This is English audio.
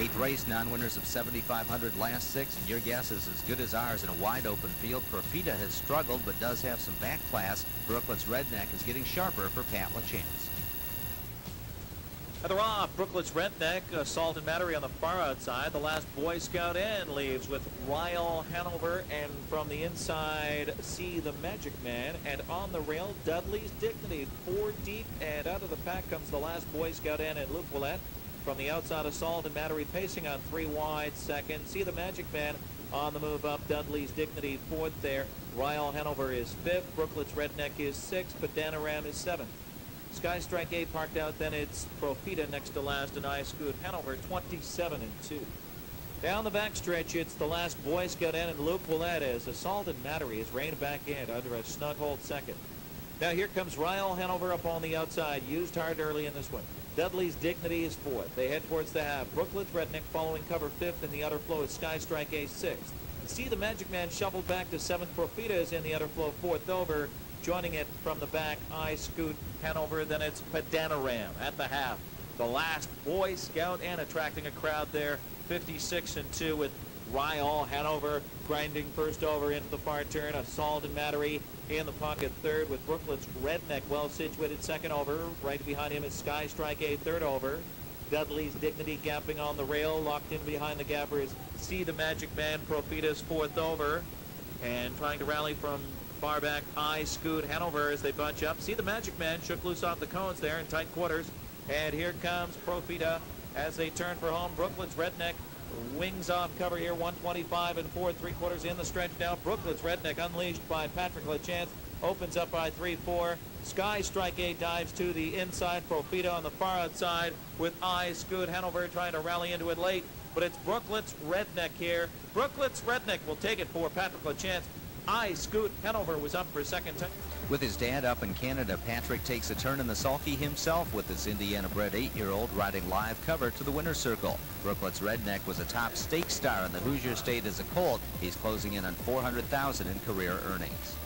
Eighth race, non-winners of 7,500 last six, and your guess is as good as ours in a wide open field. Profita has struggled, but does have some back class. Brooklet's Redneck is getting sharper for Pat LaChance. At the off, Brooklet's Redneck, uh, Assault and Battery on the far outside. The last Boy Scout in leaves with Ryle Hanover, and from the inside, see the Magic Man. And on the rail, Dudley's Dignity, four deep, and out of the pack comes the last Boy Scout end and Luc Ouellette. From the outside, Assault and Battery pacing on three wide second. See the Magic Man on the move up. Dudley's Dignity fourth there. Ryle Hanover is fifth. Brooklet's Redneck is sixth. But Padanaram is seventh. Sky Strike A parked out, then it's Profita next to last, and I Scoot Hanover 27 and 2. Down the backstretch, it's the last Boy Scout in, and Luc Ouellette as Assault and Battery is reined back in under a snug hold second. Now here comes Ryle Hanover up on the outside, used hard early in this one. Dudley's Dignity is fourth. They head towards the half. Brooklet's Redneck following cover fifth, and the outer flow is Sky Strike A sixth. See the Magic Man shuffled back to seventh. Profita is in the outer flow fourth over. Joining it from the back, I Scoot Hanover. Then it's Padanaram at the half. The last Boy Scout and attracting a crowd there. 56 and 2 with Ryle Hanover grinding first over into the far turn. Assault and Battery in the pocket third with Brooklet's Redneck well situated second over. Right behind him is Sky Strike A third over. Dudley's Dignity gapping on the rail. Locked in behind the gapper is See the Magic Man. Profita's fourth over. And trying to rally from far back, I Scoot Hanover as they bunch up. See the Magic Man shook loose off the cones there in tight quarters. And here comes Profita as they turn for home. Brooklet's Redneck wings off cover here, 125 and four, three quarters in the stretch now. Brooklet's Redneck unleashed by Patrick LaChance. opens up by 3-4. Sky Strike A dives to the inside. Profita on the far outside with eyes. Scoot Hanover trying to rally into it late. But it's Brooklet's Redneck here. Brooklet's Redneck will take it for Patrick LaChance. I Scoot Hanover was up for second time. With his dad up in Canada, Patrick takes a turn in the sulky himself with this Indiana-bred eight-year-old riding live cover to the winner's circle. Brooklet's Redneck was a top stake star in the Hoosier State as a colt. He's closing in on 400000 in career earnings.